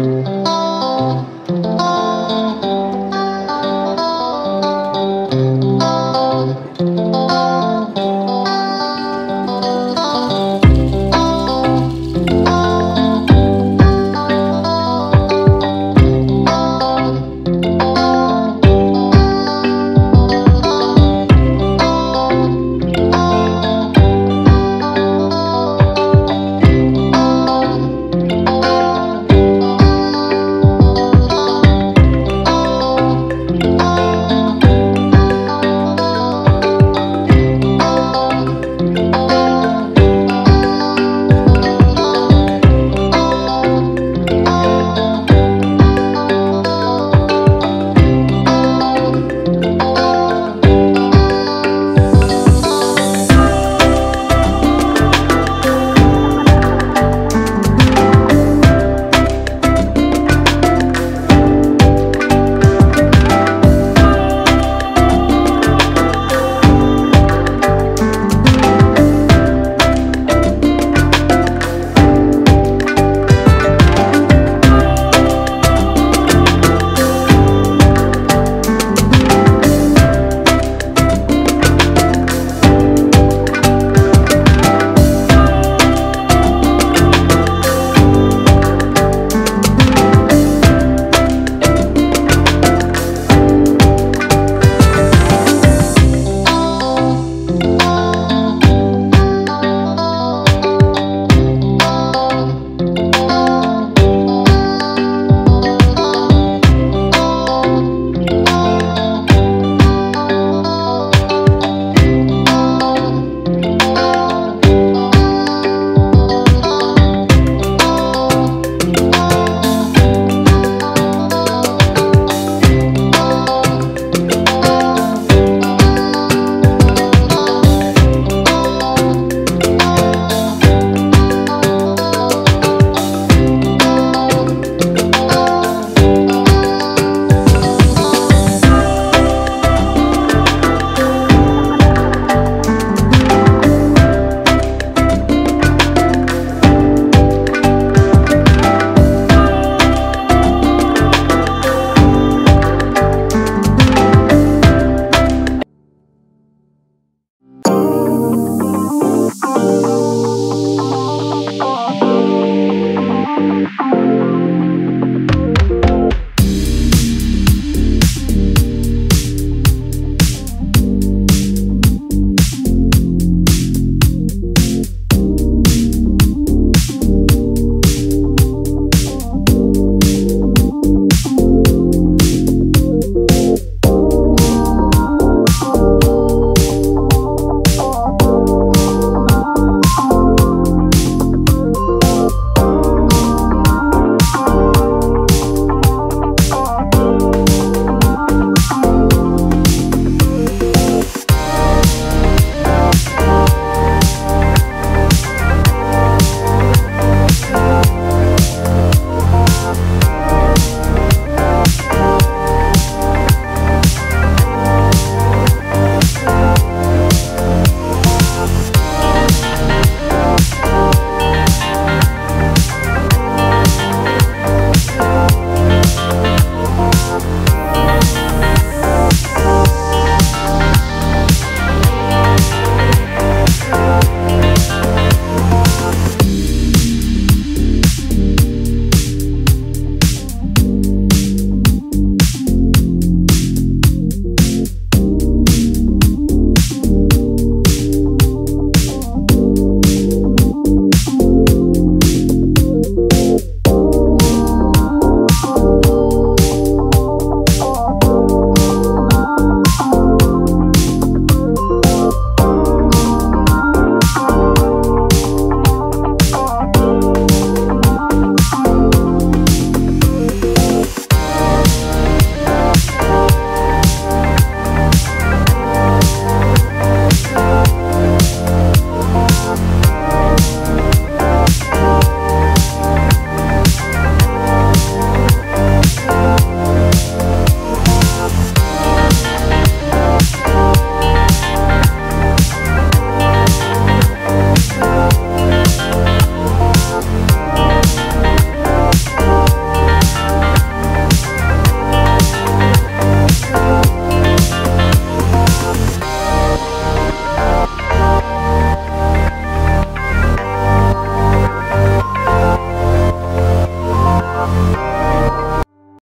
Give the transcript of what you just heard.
Música